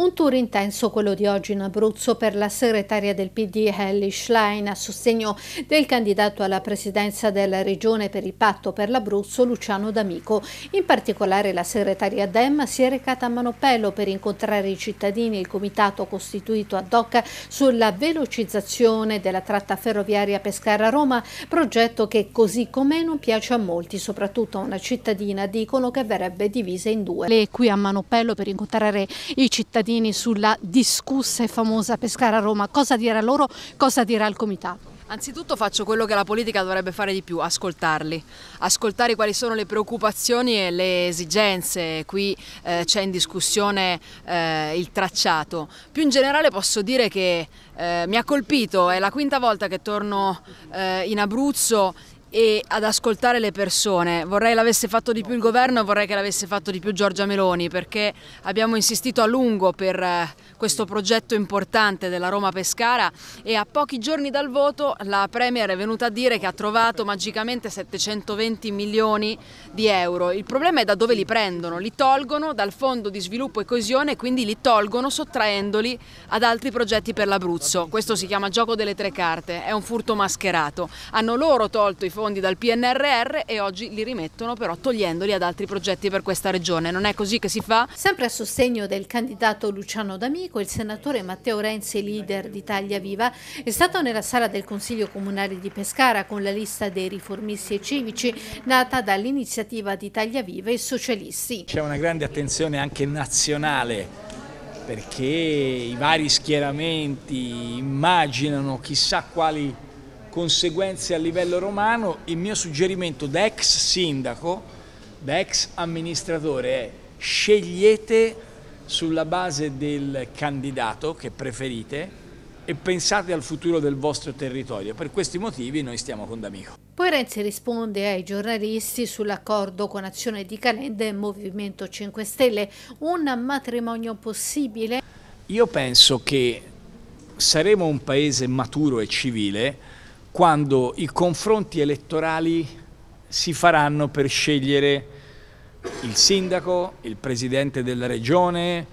Un tour intenso quello di oggi in Abruzzo per la segretaria del PD Ellie Schlein a sostegno del candidato alla presidenza della regione per il patto per l'Abruzzo Luciano D'Amico. In particolare la segretaria Dem si è recata a Manopello per incontrare i cittadini e il comitato costituito ad hoc sulla velocizzazione della tratta ferroviaria Pescara-Roma, progetto che così com'è non piace a molti, soprattutto a una cittadina dicono che verrebbe divisa in due. Lei è qui a Manopello per incontrare i cittadini cittadini sulla discussa e famosa Pescara-Roma. Cosa dirà loro, cosa dirà il Comitato? Anzitutto faccio quello che la politica dovrebbe fare di più, ascoltarli, ascoltare quali sono le preoccupazioni e le esigenze, qui eh, c'è in discussione eh, il tracciato. Più in generale posso dire che eh, mi ha colpito, è la quinta volta che torno eh, in Abruzzo e ad ascoltare le persone. Vorrei l'avesse fatto di più il governo e vorrei che l'avesse fatto di più Giorgia Meloni perché abbiamo insistito a lungo per eh, questo progetto importante della Roma Pescara e a pochi giorni dal voto la Premier è venuta a dire che ha trovato magicamente 720 milioni di euro. Il problema è da dove li prendono, li tolgono dal Fondo di Sviluppo e Coesione e quindi li tolgono sottraendoli ad altri progetti per l'Abruzzo. Questo si chiama gioco delle tre carte, è un furto mascherato. Hanno loro tolto i fondi fondi dal PNRR e oggi li rimettono però togliendoli ad altri progetti per questa regione. Non è così che si fa? Sempre a sostegno del candidato Luciano D'Amico, il senatore Matteo Renzi, leader di Italia Viva, è stato nella sala del Consiglio Comunale di Pescara con la lista dei riformisti e civici nata dall'iniziativa di Italia Viva e socialisti. C'è una grande attenzione anche nazionale perché i vari schieramenti immaginano chissà quali conseguenze a livello romano, il mio suggerimento da ex sindaco, da ex amministratore è scegliete sulla base del candidato che preferite e pensate al futuro del vostro territorio. Per questi motivi noi stiamo con D'Amico. Poi Renzi risponde ai giornalisti sull'accordo con Azione di Calenda e Movimento 5 Stelle. Un matrimonio possibile? Io penso che saremo un paese maturo e civile quando i confronti elettorali si faranno per scegliere il sindaco, il presidente della regione,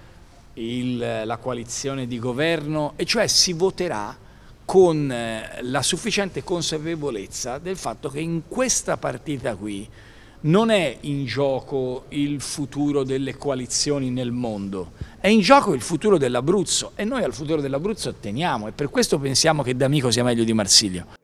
il, la coalizione di governo, e cioè si voterà con eh, la sufficiente consapevolezza del fatto che in questa partita qui non è in gioco il futuro delle coalizioni nel mondo, è in gioco il futuro dell'Abruzzo e noi al futuro dell'Abruzzo teniamo e per questo pensiamo che D'Amico sia meglio di Marsilio.